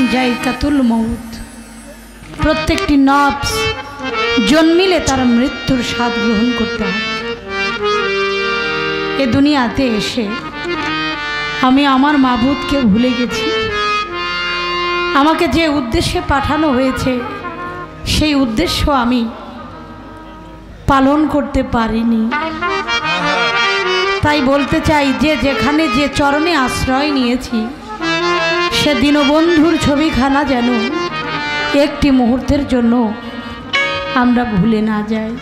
নাফস জাইকাতুল মৌত প্রত্যেকটি নফস জন্মিলে তার মৃত্যুর স্বাদ গ্রহণ করতে হয়। এ দুনিয়াতে এসে আমি আমার মাবুদকে ভুলে গেছি। আমাকে যে উদ্দেশ্যে পাঠানো হয়েছে, সেই উদ্দেশ্য আমি পালন করতে পারিনি। তাই বলতে চাই যে যেখানে যে চরণে আশ্রয় নিয়েছি সে দীনবন্ধুর ছবিখানা যেন একটি মুহূর্তের জন্য আমরা ভুলে না যাই।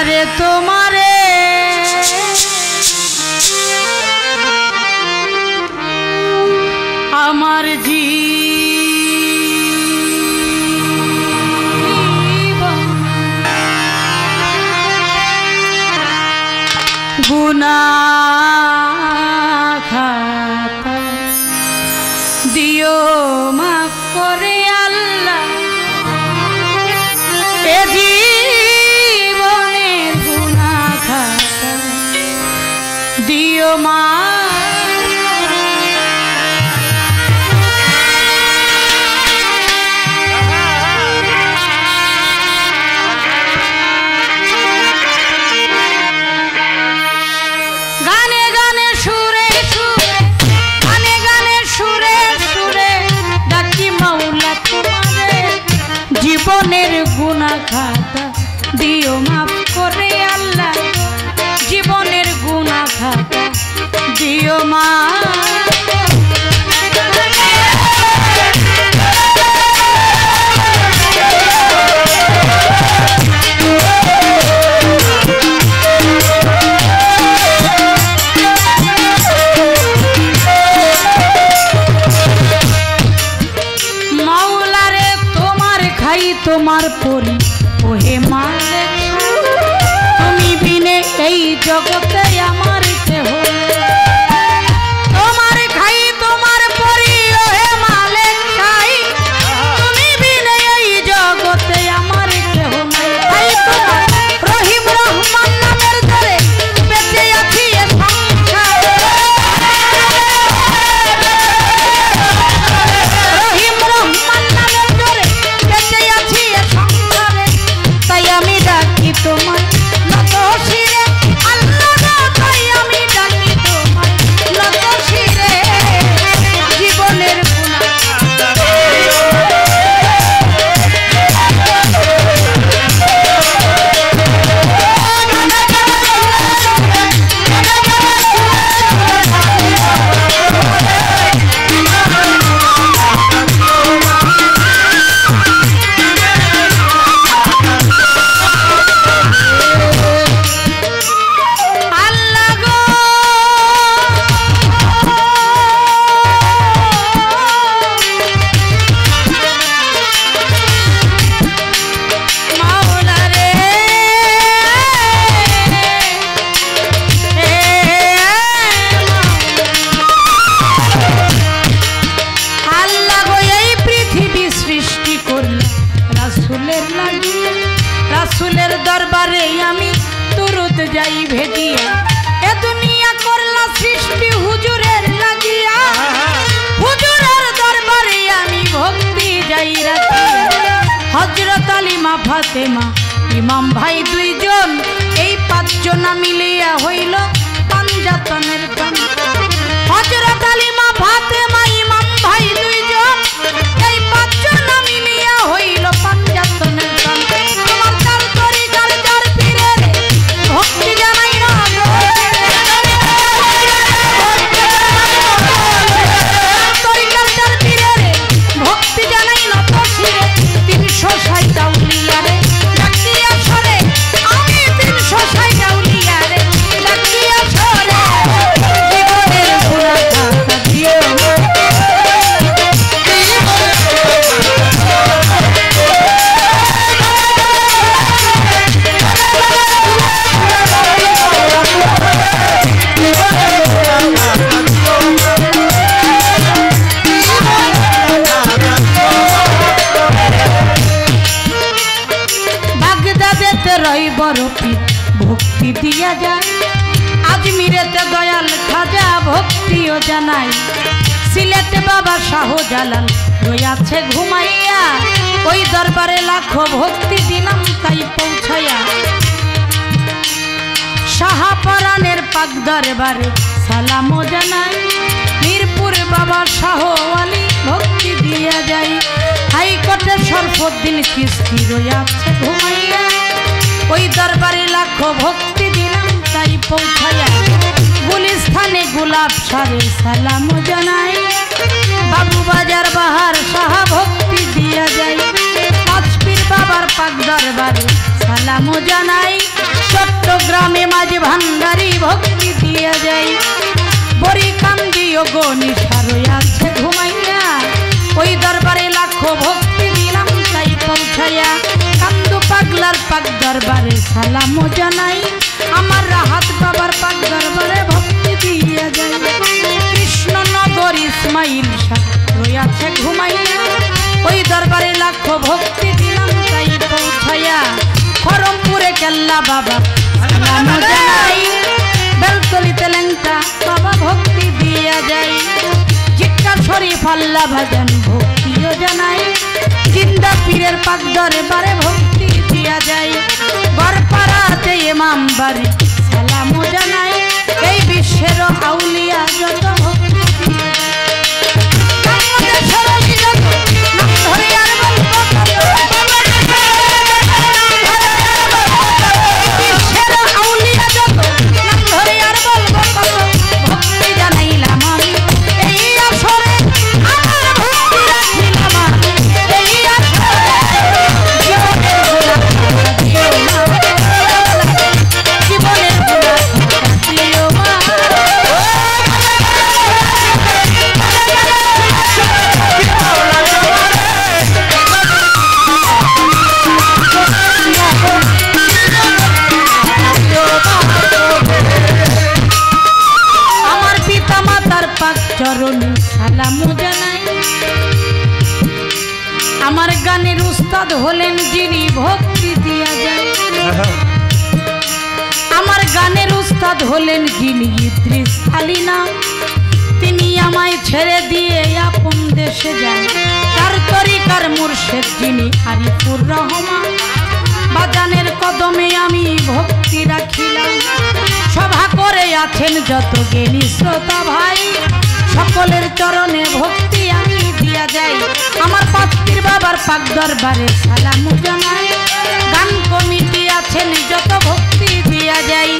মাওলারে তোমারে আমার জীবন গুনা যাই ভেটিয়া। এ দুনিয়া করলা সৃষ্টি হুজুরের লাগিয়া। হুজুরের দরবারে আমি ভক্তি যাই রাখিয়া। হজরত আলিমা ফাতেমা, ইমাম ভাই দুইজন, এই পাঁচজনা মিলিয়া হইল পাঞ্জাতনের পান হজরত আলিমা ফাতেমা দিয়া যায়। আজমিরেতে দয়াল খাজা ভক্তিও জানাই। সিলেটে বাবা শাহ জালাল রইয়াছে ঘুমাইয়া। ওই দরবারে লাখো ভক্তি দিলাম তাই পৌঁছাইয়া। শাহাপারানের পাক দরবারে সালামও জানাই। মিরপুর বাবা শাহ আলী ভক্তি দিয়া যাই হাইকোর্টে সরফুদ্দিন কিস্তি রইয়াছে ঘুমাইয়া। ওই দরবারে লাখো ভক্তি তাই গুলিস্থানে গোলাপ সারের সালামও জানাই। বাবু বাজার বাহার সাহা ভক্তি দিয়া যাই। পাঁচপীর বাবার পাক দরবারে সালামও জানাই। চট্টগ্রামে মাঝে ভান্ডারি ভক্তি দিয়া যাই। বড়ি কান্দি ও সারই আছে ঘুমাইয়া। ওই দরবারে লাখো ভক্তি দিলাম তাই পৌঁছাইয়া। কান্দু পাগলার পাক দরবারে সালামও জানাই। কেল্লা বাবা জানাই বেলতলিতে লেংটা বাবা ভক্তি দিয়া যাই জিট্টা শরীফ আল্লাহ ভাজন, ভক্তিও জানাই জিন্দা পীরের পাক দরবারে ভক্তি দিয়া যাই গড়পাড়াতে ইমাম বাড়ি সালামও জানাই এই বিশ্বের আউলিয়া যত আছেন যত জ্ঞানী শ্রোতা ভাই, সকলের চরণে ভক্তি আমি দিয়া যাই। আমার পাত্রীর বাবার পাক দরবারে সালাম জানাই। গান কমিটি আছেন যত ভক্তি দিয়া যাই।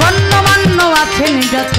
গণ্যমান্য আছেন যত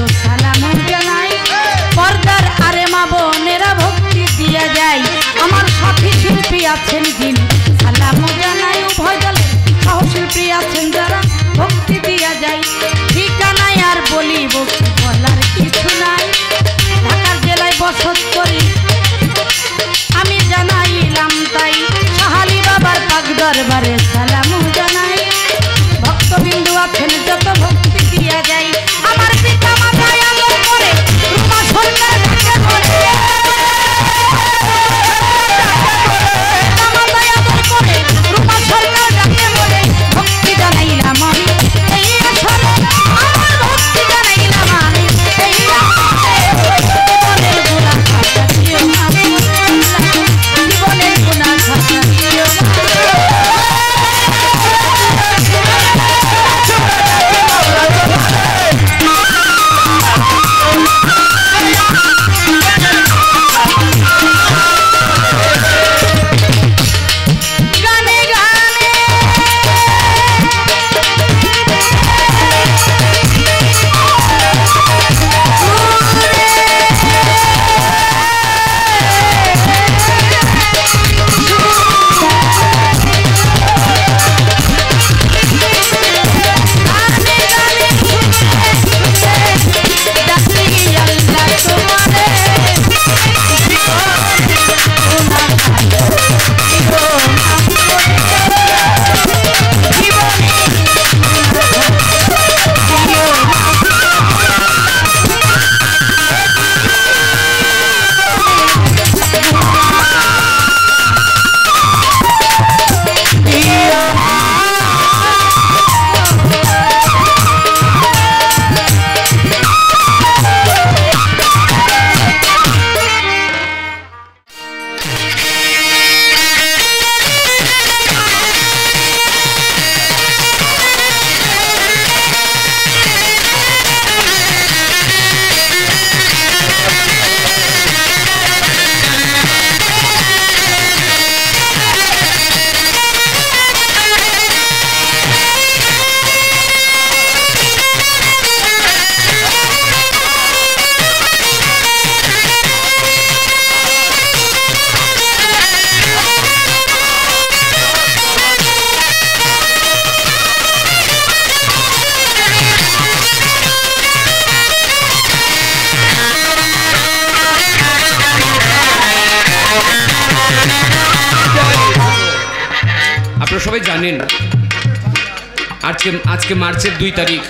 আজকে মার্চের দুই তারিখ।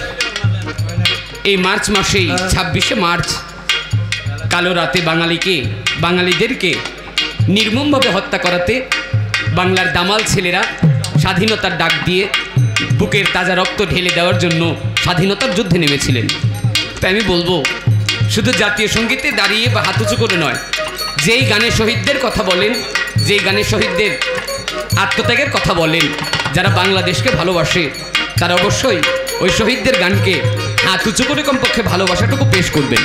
এই মার্চ মাসেই, ছাব্বিশে মার্চ, কালো রাতে বাঙালিকে, বাঙালিদেরকে নির্মমভাবে হত্যা করাতে বাংলার দামাল ছেলেরা স্বাধীনতার ডাক দিয়ে বুকের তাজা রক্ত ঢেলে দেওয়ার জন্য স্বাধীনতার যুদ্ধে নেমেছিলেন। তাই আমি বলব, শুধু জাতীয় সঙ্গীতে দাঁড়িয়ে বা হাত উঁচু করে নয়, যেই গানে শহীদদের কথা বলেন, যেই গানে শহীদদের আত্মত্যাগের কথা বলেন, যারা বাংলাদেশকে ভালোবাসে তারা অবশ্যই ওই শহীদদের গানকে হাত উঁচু করে কমপক্ষে ভালোবাসাটুকু পেশ করবেন।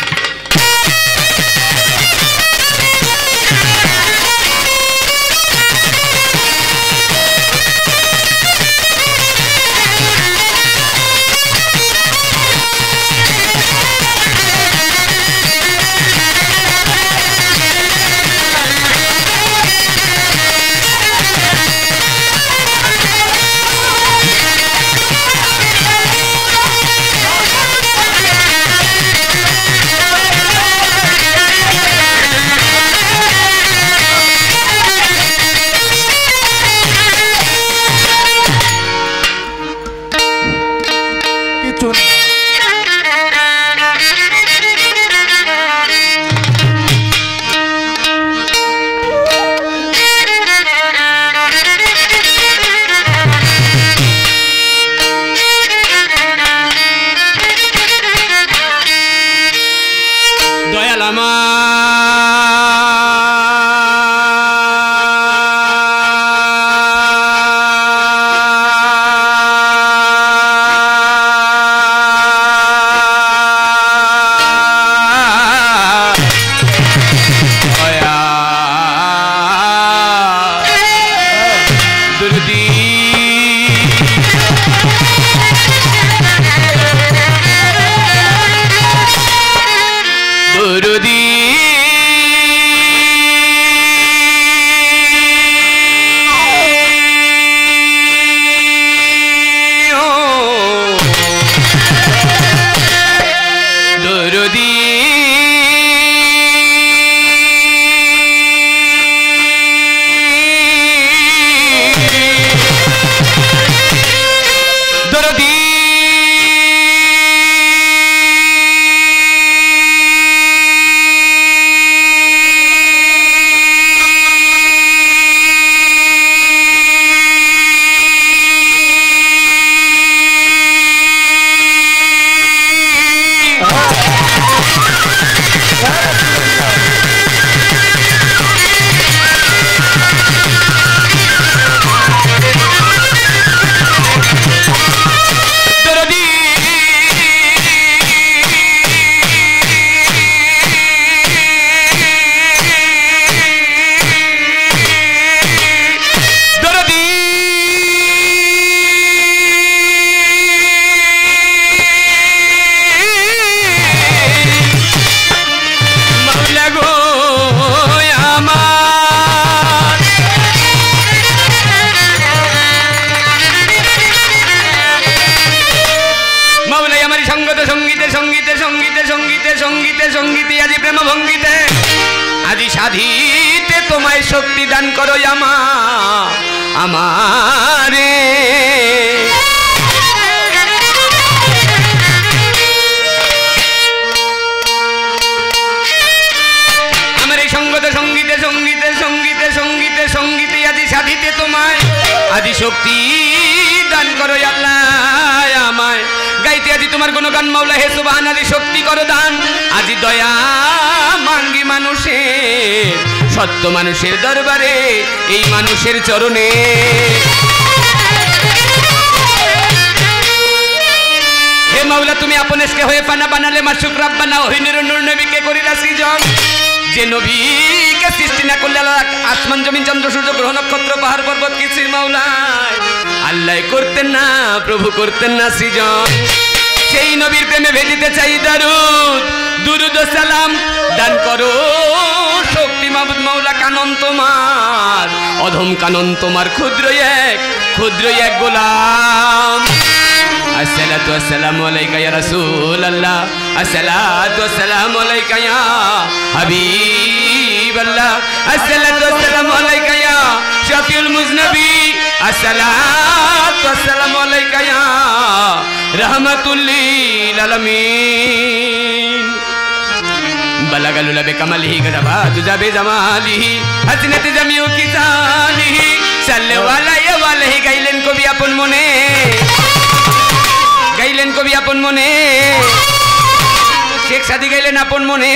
সঙ্গত সঙ্গীতে সঙ্গীতে সঙ্গীতে সঙ্গীতে সঙ্গীতে সঙ্গীতে আজি প্রেম ভঙ্গিতে। আজি সাধিতে তোমায় শক্তি দান করো আমা আমার। তোমায়, আজি শক্তি দান করো আল্লাহ আমায়। গাইতে আদি তোমার কোনো গান মাওলা হে সুবাহান আদি শক্তি করো দান। আজি দয়া মাঙ্গি মানুষের, সত্য মানুষের দরবারে, এই মানুষের চরণে। হে মাওলা, তুমি আপনেসকে হয়ে পানা বানালে মাসুক রাব্বানা ওহিনের নূর নবীকে করিলা সৃজন। যে নবীকে সৃষ্টি না করলে আসমান, জমিন, চন্দ্র, সূর্য, গ্রহ, নক্ষত্র, পাহাড়, পর্বত কিছুই মাওলায়। আল্লাহ করতেন না, প্রভু করতেন না সৃজন। সেই নবীর প্রেমে ভেলিতে চাই দারুদ, দুরুদ সালাম দান করো। শক্তি মাবুদ মৌলা কানন তোমার, অধম কানন তোমার, ক্ষুদ্র এক ক্ষুদ্র এক গোলাম। আসসালাতু আসসালামু আলাইকা ইয়া রাসূলুল্লাহ, আসসালাতু আসসালামু আলাইকা ইয়া হাবিবাল্লাহ, আসসালাতু আসসালামু আলাইকা ইয়া শাফিউল মুজনবী, আসসালাতু আসসালামু আলাইকা ইয়া रहमतुल्लीलमीन बलगल कमल ही गजबा जमियों की जानी चलने वाला ये वाले ही गैलन को भी अपन मुने। गैलन को भी अपन मुने। शेख शादी गैलन अपन मुने।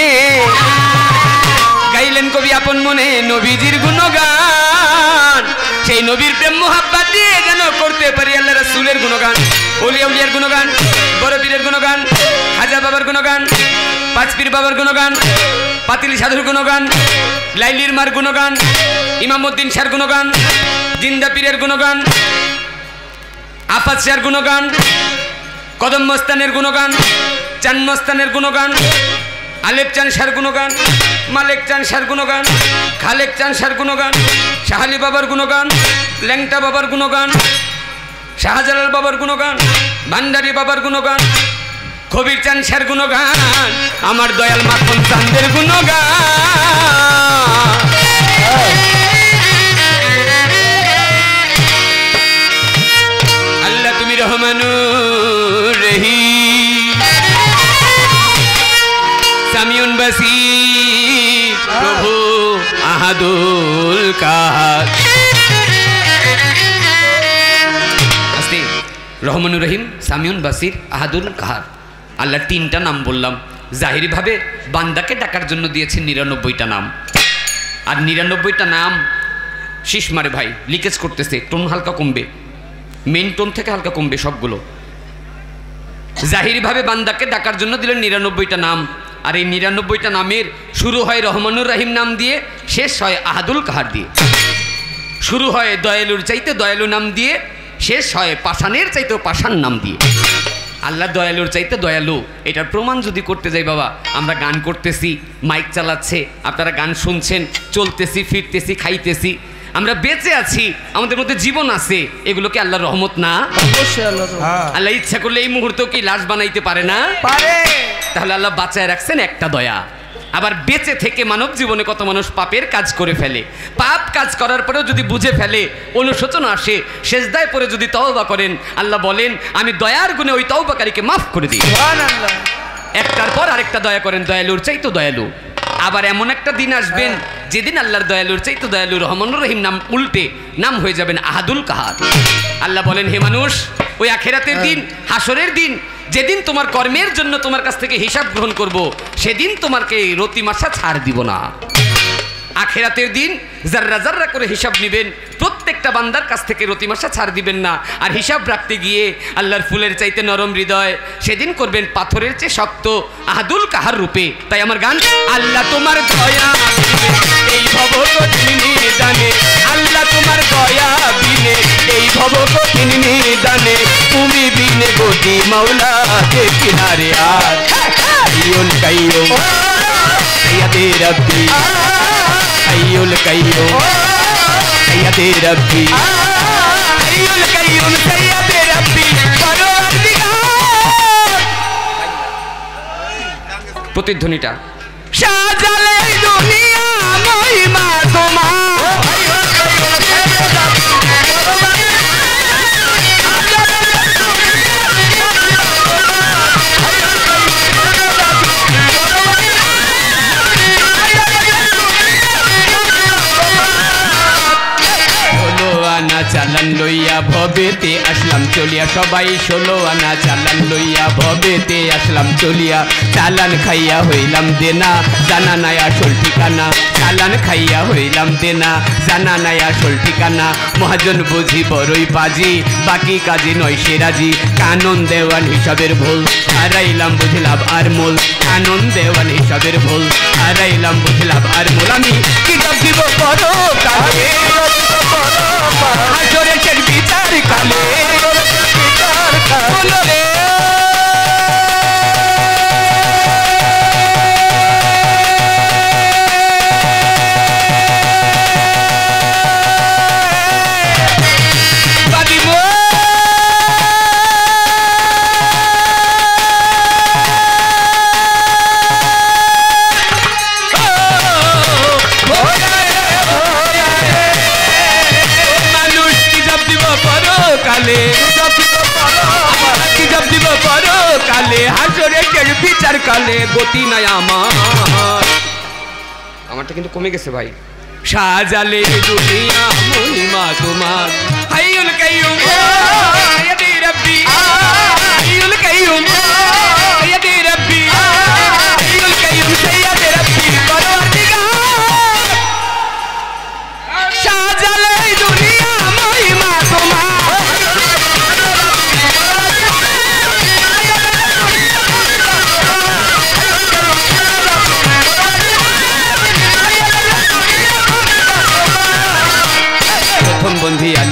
গাইলেন কবি আপন মনে নবীজির গুণগান সেই নবীর প্রেম মোহাব্বাত দিয়ে যেন করতে পারি আল্লাহ রাসূলের গুণগান ওলিয়া উলিয়ার গুণগান, বড় পীরের গুণগান হাজার বাবার গুণগান, পাঁচ পীর বাবার গুণগান, পাতিলি সাধুর গুণগান লাইলির মার গুণগান, ইমামউদ্দিন শাহর গুণগান, জিন্দা পীরের গুণগান আফাত শাহর গুণগান, কদম মস্তানের গুণগান, চান মস্তানের গুণগান আলেপ চান স্যার গুণগান, মালেক চান স্যার গুণগান, খালেক চান স্যার গুণগান, শাহালি বাবার গুণগান, ল্যাংটা বাবার গুণগান, শাহজালাল বাবার গুণগান, ভান্ডারি বাবার গুণগান, কবির চান স্যার গুণগান, আমার দয়াল মাখন চান্দের গুণগান। আহাদুল কাহার। আস্তে, রহমানুর রহিম, সামিউন বাসির, আহাদুল কাহার। আল্লাহ তিনটা নাম বললাম। জাহিরিভাবে বান্দাকে ডাকার জন্য দিয়েছেন নিরানব্বইটা নাম। আর নিরানব্বইটা নাম শীষ মারে ভাই, লিকেজ করতেছে, টোন হালকা কমবে। মেন টোন থেকে হালকা কমবে সবগুলো। জাহিরিভাবে বান্দাকে ডাকার জন্য দিলেন নিরানব্বইটা নাম। আর এই নিরানব্বইটা নামের শুরু হয় রহমানুর রাহিম নাম দিয়ে, শেষ হয় আহাদুল কাহার দিয়ে। শুরু হয় দয়ালুর চাইতে দয়ালু নাম দিয়ে, শেষ হয় পাষাণের চাইতে পাষাণ নাম দিয়ে। আল্লাহ দয়ালুর চাইতে দয়ালু, এটার প্রমাণ যদি করতে যাই বাবা, আমরা গান করতেছি, মাইক চালাচ্ছে, আপনারা গান শুনছেন, চলতেছি, ফিরতেছি, খাইতেছি আমরা বেঁচে আছি আমাদের মধ্যে জীবন আছে। এগুলোকে আল্লাহর রহমত না? আল্লাহ হ্যাঁ। আল্লাহ ইচ্ছা করলে এই মুহূর্তে কি লাশ বানাইতে পারে না? পারে। তাহলে আল্লাহ বাঁচায় রাখছেন একটা দয়া। আবার বেঁচে থেকে মানব জীবনে কত মানুষ পাপের কাজ করে ফেলে। পাপ কাজ করার পরেও যদি বুঝে ফেলে অনুশোচনা আসে শেষদায় পরে যদি তওবা করেন আল্লাহ বলেন আমি দয়ার গুণে ওই তওবাকারীকে মাফ করে দিই। সুবহানাল্লাহ। একটার পর আরেকটা দয়া করেন দয়ালুর চাই তো দয়ালু। আবার এমন একটা দিন আসবেন, যেদিন আল্লাহর দয়ালুর চাই তো দয়ালু রহমানুর রহিম নাম উল্টে নাম হয়ে যাবেন আহাদুল কাহাদ আল্লাহ বলেন, হে মানুষ, ওই আখেরাতের দিন, হাসরের দিন, যেদিন তোমার কর্মের জন্য তোমার কাছ থেকে হিসাব গ্রহণ করব, সেদিন তোমাকে রতি মাসা ছাড় দিব না। আখেরাতের দিন জাররা জাররা করে হিসাব নেবেন প্রত্যেকটা বান্দার কাছ থেকে রতিমাসা ছাড় দিবেন না। আর হিসাব রাখতে গিয়ে আল্লাহর ফুলের চাইতে নরম হৃদয় সেদিন করবেন পাথরের চেয়ে শক্ত আহাদুল কাহার রূপে। তাই আমার গান, আল্লাহ তোমার দয়া এই ভব আল্লাহ তোমার দয়া বিনে এই ভব তুমি বিনে গতি মাওলা কে কিনারে আর। কাইয়ুল কাইয়ুম সাইয়্যিদে রব্বি হাইয়ুল কাইয়ুম سيدي ربي أيون كيون سيدي ربي প্রতিধ্বনিটা সাজালে দুনিয়া মহিমা তোমার চালান লইয়া ভবেতে আসলাম, চলিয়া সবাই ষোলো আনা। চালান লইয়া ভবেতে আসলাম, চলিয়া চালান খাইয়া হইলাম দেনা। জানা নাই আসল ঠিকানা, চালান খাইয়া হইলাম দেনা। জানা নাই আসল ঠিকানা, মহাজন বুঝি বড়ই বাজি। বাকি কাজে নয় সে রাজি, কানন দেওয়ান হিসাবের ভুল। হারাইলাম বুঝলাম আর মূল, কানন দেওয়ান হিসাবের ভুল। হারাইলাম বুঝলাম আর মূল। আমি কি দিব করো কালে হাসরের চের বিচার কালে বলো রে বাদিব পরকালে হাজরে কের বিচার কালে, গতি নাই আমার। আমারটা কিন্তু কমে গেছে ভাই। সাজালে দুনিয়া মহিমা তোমার হাইউল কাইয়ুম ইয়াদি রব্বি হাইউল কাইয়ুম ইয়াদি রব্বি হাইউল কাইয়ুম সাইয়্যিদ রব্বি।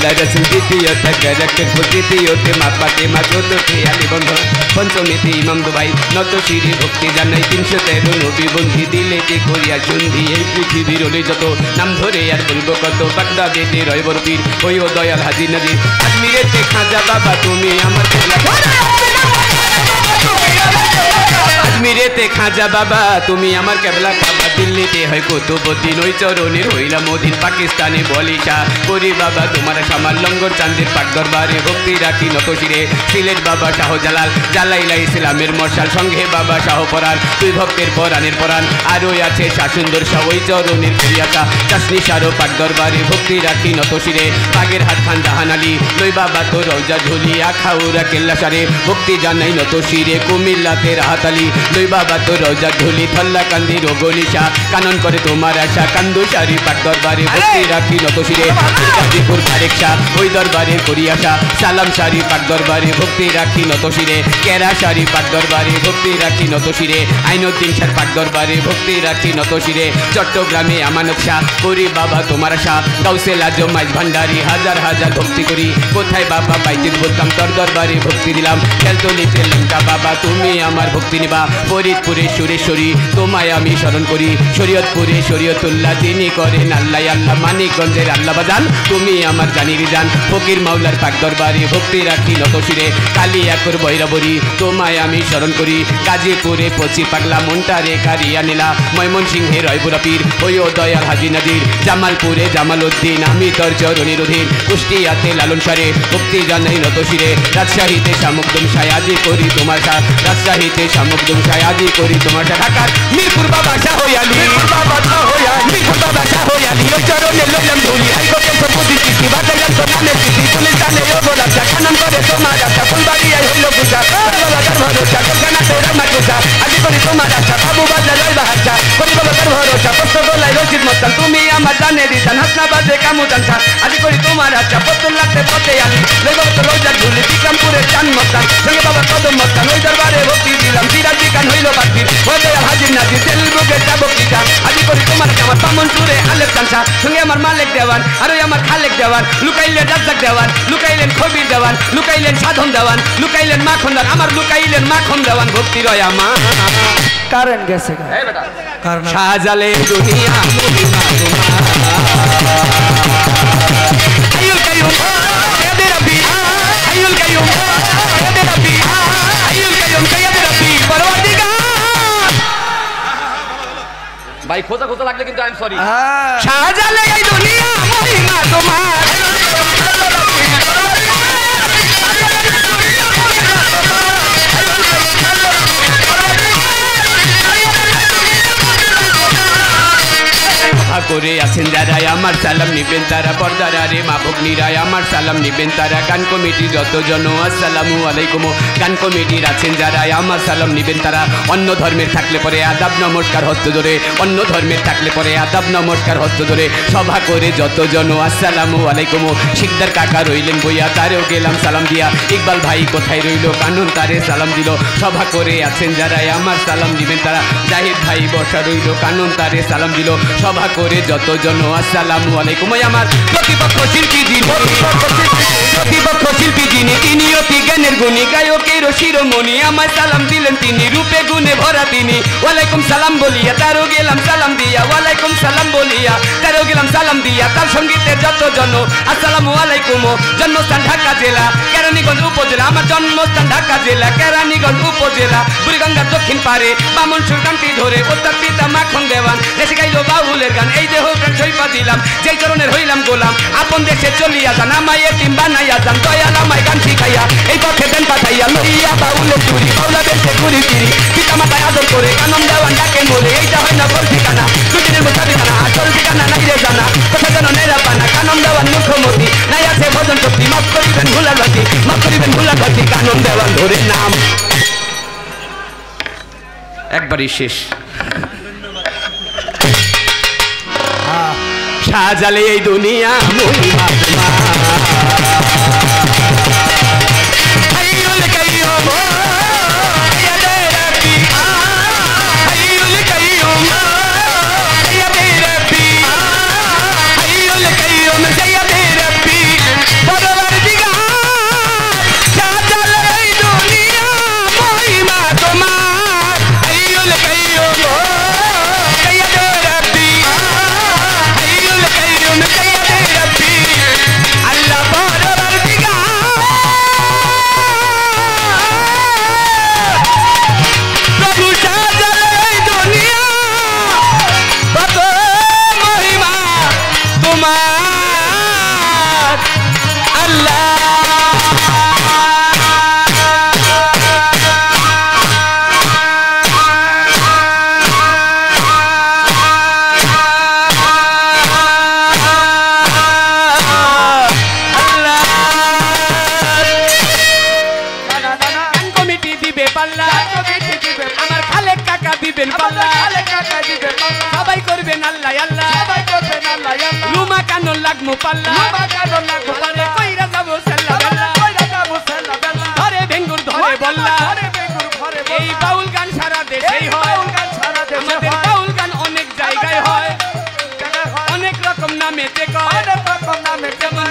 বন্ধি আল্লাহ রসুল দ্বিতীয় তাকে ফুল তৃতীয়তে মা পাতে মা চতুর্থে আলী বন্ধ পঞ্চমীতে ইমাম দুবাই, নত শিরি ভক্তি জানাই তিনশো তেরো নবী বন্ধি দিলে যে করিয়া সন্ধি এই পৃথিবীর ওলে যত, নাম ধরে আর বলব কত, বাগদা বেদে আমার আজমিরেতে খাজা বাবা, তুমি আমার কেবলা খাবা। দিল্লিতে হয় কুতুবুদ্দিন, ওই চরণের হইলা মদিন পাকিস্তানে বলিশা করি বাবা, তোমার সামার লঙ্গর চান্দের পাক দরবারে ভক্তি রাখি নতশিরে সিলেট বাবা শাহ জালাল জালাইলা ইসলামের মশাল, সঙ্গে বাবা শাহ পরাণ। তুই ভক্তের পরাণের পরাণ, আরও আছে শাহ সুন্দর শাহ, ওই চরণের করিয়াকা চাষনি সারো পাক দরবারে ভক্তি রাখি নতশিরে বাগের হাত খান জাহান আলী, লই বাবা তো রৌজা ঝুলি আখাউরা কেল্লা সারে ভক্তি জানাই নত শিরে কুমিল্লাতে রাহাতালি লই বাবা তো রৌজা ঝুলি থল্লা কান্দি রোগলিশা কানন করে তোমার আশা কান্দু সারি পাক দরবারে ভক্তি রাখি নত শিরে গাজীপুর খারেকশা ওই দরবারে করি আসা সালাম সারি পাক দরবারে ভক্তি রাখি নত শিরে কেরা সারি পাক দরবারে ভক্তি রাখি নত শিরে আইনুদ্দিন সার পাক দরবারে ভক্তি রাখি নত শিরে চট্টগ্রামে আমানত শাহ করি বাবা তোমার আশা। গাউসেল আজম মাইজ ভান্ডারি হাজার হাজার ভক্তি করি। কোথায় বাবা বাইজির বলতাম তোর দরবারে ভক্তি দিলাম। খেলতলিতে লঙ্কা বাবা তুমি আমার ভক্তি নিবা। ফরিদপুরে সুরেশ্বরী, তোমায় আমি স্মরণ করি। শরীয়তপুরে শরীয়তুল্লাহ তিনি করেন আল্লাহ আল্লাহ মানিকগঞ্জের আল্লাহ বাজান। তুমি আমার জানি জান, ফকির মাওলার পাক দরবারে ভক্তি রাখি নতশিরে কালিয়াকুর বৈরবরী তোমায় আমি স্মরণ করি। গাজীপুরে পচি পাগলা মন্টারে কারিয়া নীলা ময়মন সিংহে রয়পুরা পীর, ওই দয়াল হাজি নাজির জামালপুরে জামাল উদ্দিন, আমি তোর চরণের অধীন। কুষ্টিয়াতে লালন সারে, ভক্তি জানাই নতশিরে রাজশাহীতে শামুকদম সায়াজি করি তোমার রাজশাহীতে শামুকদম সায়াজি করি তোমার সাথ ঢাকার মিরপুর বাবা শাহ হইয়ালি বাবা শাহ হইয়ালি মিরপুর বাবা শাহ হইয়ালি ওই চরণে লইলাম ধুলি হাইকোর্টে সবুদি চিঠি বাজাইলাম তো নামে চিঠি পুলিশ জানে ও গোলাপটা খানাম করে তোমার আশা ফুলবাড়ি আই হইল পূজা বাবা তার ভরসা কলকাতাতে রামা পূজা আজি করি তোমার আশা বাবু বাজা রইবা হাসা করি বাবা তার ভরসা পত্র গোলাই রশিদ মস্তান তুমি আমার জানে দিতান হাসনাবাদে কামু জানছা আজি করি তোমার আশা পত্র লাগতে পথে আলি লই বাবা তো রোজা ঝুলি বিক্রমপুরে চান মস্তান সঙ্গে বাবা কদম মস্তান ওই দরবারে ভক্তি দিলাম সিরাজি কান হইল বাকির হয়ে হাজির নাজির তেল বুকে যাব কিটা আজি করি তোমার আমার বামন সুরে আলেপ চানসা সঙ্গে আমার মালিক দেওয়ান আর ওই আমার খালেক দেওয়ান। লুকাইলেন রাজ্জাক দেওয়ান লুকাইলেন খবির দেওয়ান লুকাইলেন সাধন দেওয়ান লুকাইলেন মাখন দেওয়ান আমার লুকাইলেন মাখন দেওয়ান ভক্তি রয় আমার। কারেন্ট গেছে সাজালে দুনিয়া। ভাই খোঁজা খোঁজা লাগলে কিন্তু আই এম সরি হ্যাঁ। শাহজালে এই দুনিয়া মহিমা তোমার। করে আছেন যারা আমার সালাম নিবেন তারা পর্দারা রে মা ভগ্নীরায় আমার সালাম নিবেন তারা গান কমিটি যতজন। আসসালামু আলাইকুম। গান কমিটির আছেন যারা। আমার সালাম নিবেন তারা। অন্য ধর্মের থাকলে পরে আদাব, নমস্কার, হস্ত ধরে। অন্য ধর্মের থাকলে পরে আদাব, নমস্কার, হস্ত ধরে। সভা করে যতজন। আসসালামু আলাইকুম। শিকদার কাকা রইলেন বইয়া, তারেও গেলাম সালাম দিয়া। ইকবাল ভাই কোথায় রইল? কানুন তারে সালাম দিল। সভা করে আছেন যারা। আমার সালাম দিবেন তারা। জাহিদ ভাই বসা রইল। কানুন তারে সালাম দিল। সভা করে যতজন আসসালামু আলাইকুম। আমার প্রতিপক্ষ শিল্পী যিনি। প্রতিপক্ষ শিল্পী যিনি, তিনি অতি জ্ঞানের গুণী। গায়কের শিরোমণি আমার সালাম দিলেন তিনি, রূপে গুণে ভরা তিনি। ওয়ালাইকুম সালাম বলিয়া, তারও গেলাম সালাম দিয়া। ওয়ালাইকুম সালাম বলিয়া, তারও গেলাম সালাম দিয়া। তার সঙ্গীতের যতজন আসসালামু আলাইকুম জন্মস্থান ঢাকা জেলা, কেরানীগঞ্জ উপজেলা। আমার জন্মস্থান ঢাকা জেলা, কেরানীগঞ্জ উপজেলা। বুড়িগঙ্গার দক্ষিণ পারে বামন সুরকান্তি ধরে ওতার পিতা মাখন দেওয়ান দেশে গাইলো বাউলের গান, এই দেহ প্রাণ সইপা দিলাম। যেই চরণের হইলাম গোলাম। আপন দেশে চলিয়া যান, আমায় এটিম বানাইয়া যান। দয়াল আমায় গান শিখাইয়া এই পথে দেন পাঠাইয়া লইয়া বাউলের চুরি, বাউলা দেশে ঘুরি ফিরি। পিতা মাতায় আদর করে কানন দেওয়ান ডাকে মোরে এইটা হয় না বল ঠিকানা, দুদিনের মধ্যে ঠিকানা, আসল ঠিকানা নাই রে জানা। কথা যেন নেরা পানা কানন দেওয়ান মুখ্যমন্ত্রী নাই আছে ভজন শক্তি, মাফ করিবেন ভুলার বাতি মাফ করিবেন ভুলার বাতি কানন দেওয়ান ধরে নাম। একবারই শেষ। সাজালে এই দুনিয়া মহিমা হাইয়ুল দিবেন পাল্লা। সবাই করবেন আল্লাহ আল্লাহ। রুমা কানন লাগমু পাল্লা? আরে কইরা যাব সেল্লা বেল্লা। ধরে ভেঙ্গুর ধরে বল্লা। এই বাউল গান সারা দেশেই হয়। আমাদের বাউল গান অনেক জায়গায় হয়। অনেক রকম নামে কয়। যেমন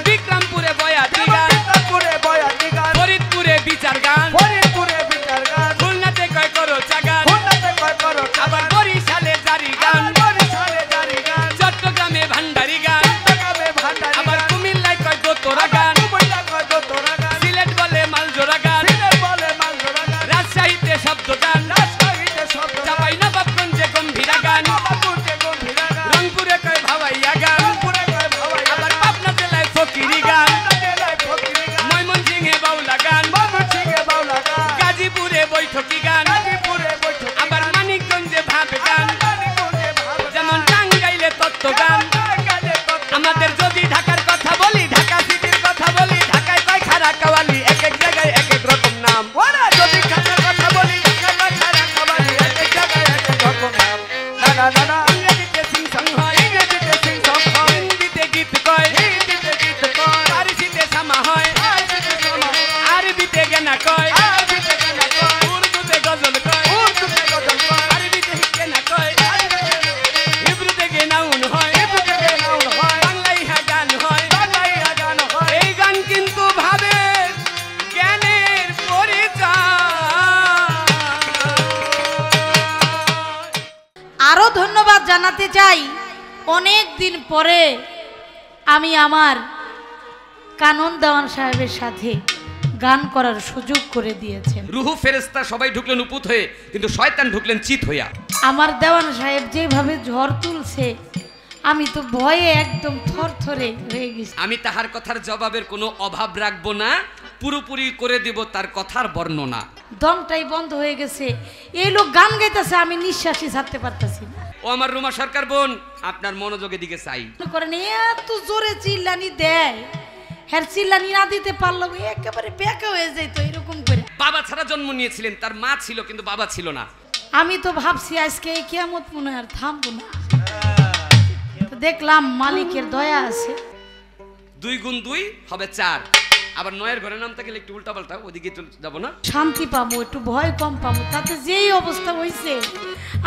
সাথে গান করার সুযোগ করে দিয়েছেন। রুহু ফেরেস্তা সবাই ঢুকলেন উপুত হয়ে কিন্তু শয়তান ঢুকলেন চিত হইয়া। আমার দেওয়ান সাহেব যেভাবে ঝড় তুলছে আমি তো ভয়ে একদম থরথরে হয়ে গেছি। আমি তাহার কথার জবাবের কোনো অভাব রাখব না পুরোপুরি করে দেব তার কথার বর্ণনা। দমটাই বন্ধ হয়ে গেছে। এই লোক গান গাইতেছে আমি নিঃশ্বাসই ছাড়তে পারতেছি না। ও আমার রুমা সরকার বোন আপনার মনোযোগের দিকে চাই। করেন এত জোরে চিল্লানি দেয়। হ্যাঁ চিল্লানি না দিতে পারল একেবারে বেঁকা হয়ে যাইতো এরকম করে। বাবা ছাড়া জন্ম নিয়েছিলেন তার মা ছিল কিন্তু বাবা ছিল না। আমি তো ভাবছি আজকে এই কিয়ামত মনে আর থামবো না। তো দেখলাম মালিকের দয়া আছে। দুই গুণ দুই হবে চার। আবার নয়ের ঘরে নামতে গেলে একটু উল্টা পাল্টা ওদিকে যাব না। শান্তি পাবো একটু ভয় কম পাবো তাতে যেই অবস্থা হয়েছে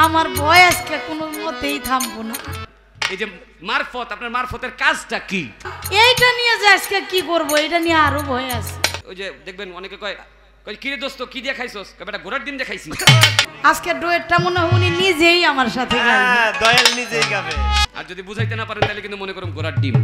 আমার ভয় আজকে কোনো মতেই থামবো না। এই যে মারফত আপনার মারফতের কাজটা কি? এইটা নিয়ে যে আজকে কি করব এটা নিয়ে আরও ভয় আছে। ওই যে দেখবেন অনেকে কয় কয় কিরে দোস্ত কি দিয়ে খাইছস? কয় বেটা ঘোড়ার ডিম দিয়ে খাইছি। আজকে ডুয়েটটা মনে হয় উনি নিজেই আমার সাথে গাইবেন হ্যাঁ দয়াল নিজেই গাবে আর যদি বুঝাইতে না পারেন তাহলে কিন্তু মনে করুন ঘোড়ার ডিম।